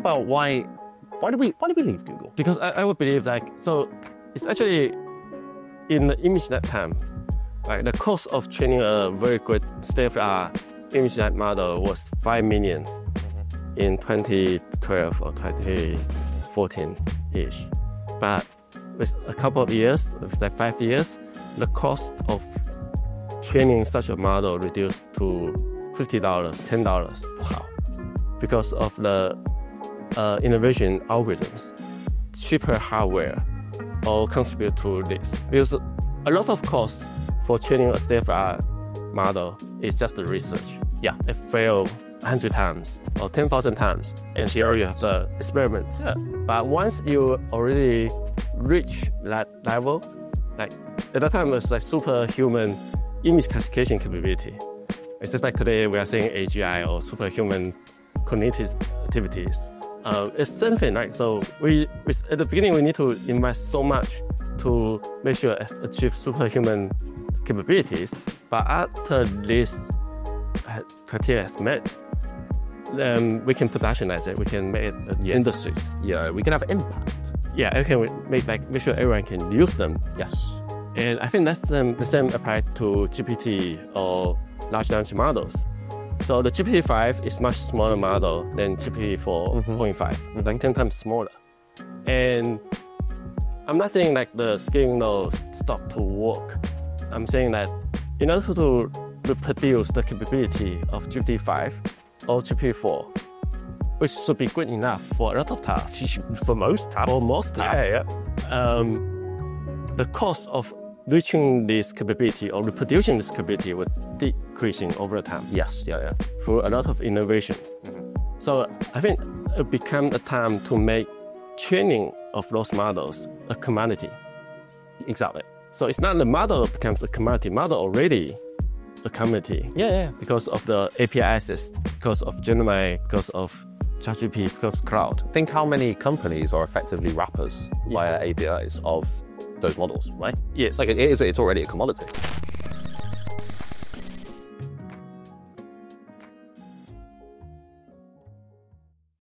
about why why did we why did we leave Google? Because I, I would believe like so it's actually in the ImageNet time, like the cost of training a very good state-of-the-art ImageNet model was five millions mm-hmm. in 2012 or 2014 ish. But with a couple of years, with like five years, the cost of training such a model reduced to $50, $10. Wow. Because of the uh, innovation algorithms, cheaper hardware all contribute to this. Because a lot of cost for training a state-of-the-art model is just the research. Yeah, it failed 100 times or 10,000 times, and here you have the experiments. But once you already reach that level, like at that time it was like superhuman image classification capability. It's just like today we are saying AGI or superhuman cognitive activities. Uh, it's same thing, right? So we, we at the beginning we need to invest so much to make sure achieve superhuman capabilities. But after this criteria is met, then we can productionize it. We can make it an Yes. industry. Yeah, we can have impact. Yeah, we can make like make sure everyone can use them. Yes. And I think that's um, the same applied to GPT or large language models. So the GPT-5 is much smaller model than GPT-4.5, like 10 times smaller. And I'm not saying like the scaling law stop to work. I'm saying that in order to reproduce the capability of GPT-5 or GPT-4, which should be good enough for a lot of tasks, For most tasks. for most tasks, Yeah, yeah. um, the cost of reaching this capability or reproducing this capability was decreasing over time Yes, yeah, yeah. through a lot of innovations. Mm-hmm. So I think it became a time to make training of those models a commodity. Exactly. So it's not the model becomes a commodity, model already a commodity Yeah, yeah. because of the API access, because of Gemini, because of ChatGPT, because of Claude. Think how many companies are effectively wrappers via APIs of those models, right? Yes. It's like it is. It's already a commodity.